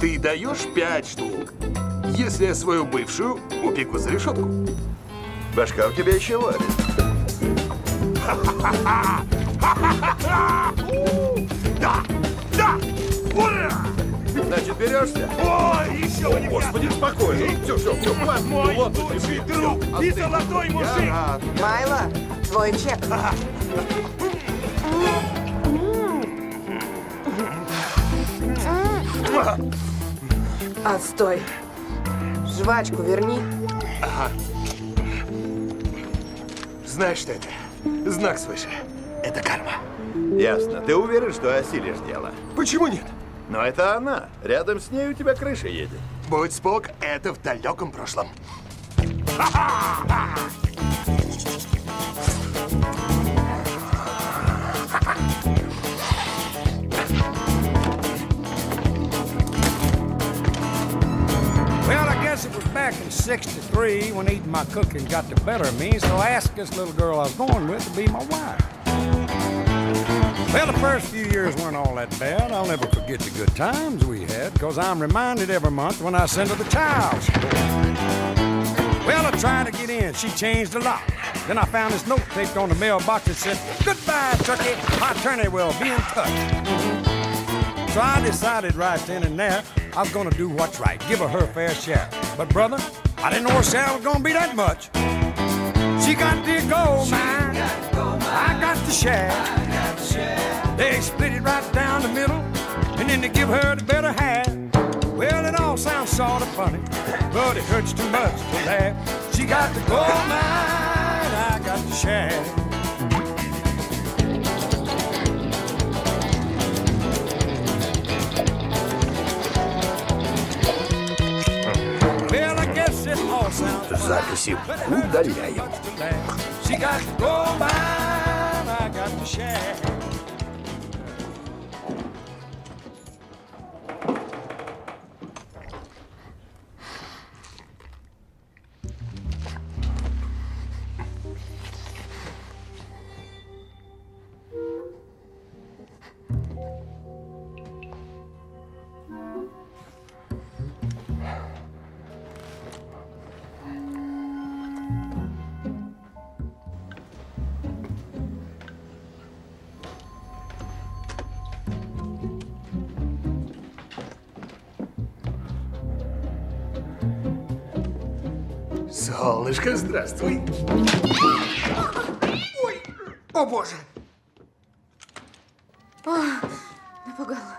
Ты даешь пять штук. Если я свою бывшую упеку за решетку. Башка у тебя еще варит. Да! Да! Ура! Значит, берешься? Ой, еще не Господи, спокойно. Все, все, все, хватит. Мой Ну, лучший друг всё, и золотой мужик! Майло, твой чек. Отстой. Жвачку верни. Знаешь, что это? Знак свыше. Это карма. Ясно. Ты уверен, что осилишь дело? Почему нет? Но это она. Рядом с ней у тебя крыша едет. Будь спок, это в далеком прошлом. Well, back in 63 when eating my cooking got the better of me, so I asked this little girl I was going with to be my wife. Well, the first few years weren't all that bad. I'll never forget the good times we had, because I'm reminded every month when I send her the child. Well, I tried to get in. She changed a lot. Then I found this note taped on the mailbox that said, Goodbye, Turkey. My attorney will be in touch. So I decided right then and there I was gonna do what's right, give her her fair share. But brother, I didn't know her share was gonna be that much. She got the gold mine, I got the share. They split it right down the middle, and then they give her the better half. Well, it all sounds sort of funny, but it hurts too much to laugh. She got the gold mine, I got the share. Записи удаляем. Солнышко, здравствуй. О, боже. Напугала.